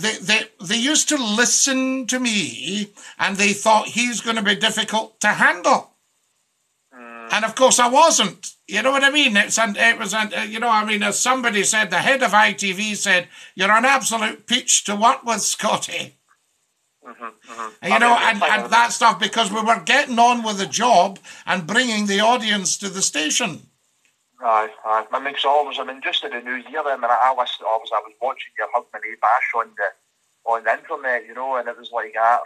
they, they, they used to listen to me and they thought he's going to be difficult to handle. Mm. And of course, I wasn't. You know what I mean? It's and it was, and you know, I mean, as somebody said, the head of ITV said, "You're an absolute peach to work with, Scottie." Mm-hmm, mm-hmm. You know, and, and that stuff because we were getting on with the job and bringing the audience to the station. Aye, aye. I mean, so always, I mean, just in the new year, I mean, I, was, always, I was watching your Hogmanay Bash on the, on the internet, you know, and it was like that.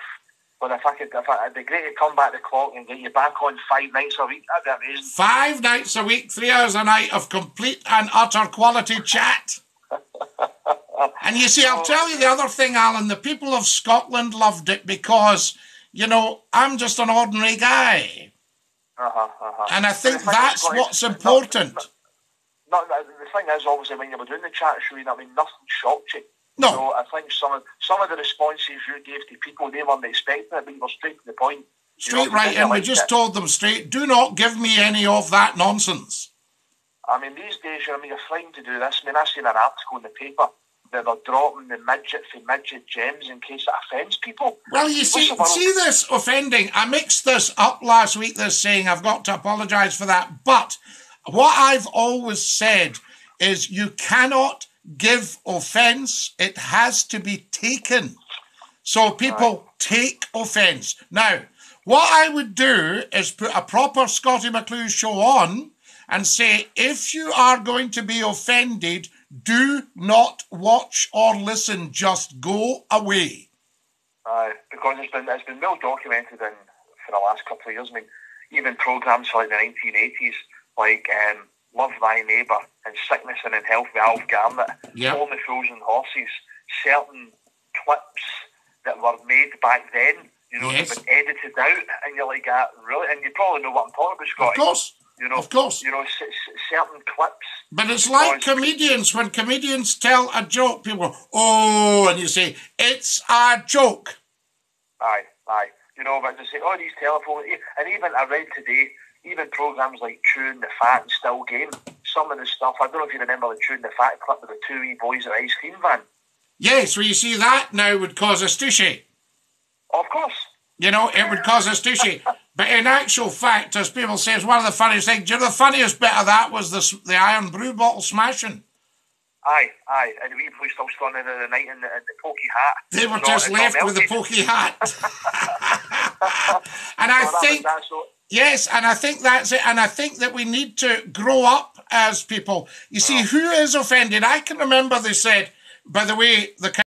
But if I could, if I, it'd be great to come back the clock and get you back on five nights a week. That'd be amazing. Five nights a week, three hours a night of complete and utter quality chat. and you see, I'll tell you the other thing, Alan. The people of Scotland loved it because, you know, I'm just an ordinary guy. Uh-huh, uh-huh. And I think that's what's important. Not, the thing is, obviously, when you were doing the chat show, I mean, nothing shocked you. No. So I think some of some of the responses you gave to people, they weren't expecting it, but you were straight to the point. Straight you know, right, and we just it. told them straight, do not give me any of that nonsense. I mean, these days, I mean, you're trying to do this. I mean, I seen an article in the paper that they're dropping the midget for midget gems in case it offends people. Well, you see, see this offending. I mixed this up last week. This saying I've got to apologise for that. But what I've always said is you cannot give offence. It has to be taken. So people take offence. Now, what I would do is put a proper Scottie McClue show on and say, if you are going to be offended, do not watch or listen. Just go away. Aye, because it's been it's been well documented in for the last couple of years. I mean, even programs like the 1980s, like um, Love Thy Neighbour and Sickness and in Health with Alf Garnett, yep. Only Fools and Horses, certain clips that were made back then, you know, yes. have been edited out, and you're like, ah, really? And you probably know what I'm talking about, Scott. Of course. You know, of course. You know, certain clips. But it's like comedians. When comedians tell a joke, people go, oh, and you say, it's a joke. Aye, aye. You know, but they say, oh, these telephones. And even I read today, even programs like Chewing the Fat and Still Game, some of the stuff, I don't know if you remember the Chewing the Fat clip with the two wee boys at the ice cream van. Yes, well, you see, that now would cause a stushy. Of course. You know, it would cause a stushy. But in actual fact, as people say, it's one of the funniest things. Do You know, the funniest bit of that was the, the Irn-Bru bottle smashing. Aye, aye, and the wee boy still standing in the night in the, in the pokey hat. They were just left with the pokey hat. and I think, yes, and I think that's it. And I think that we need to grow up as people. You see, who is offended? I can remember they said, by the way, the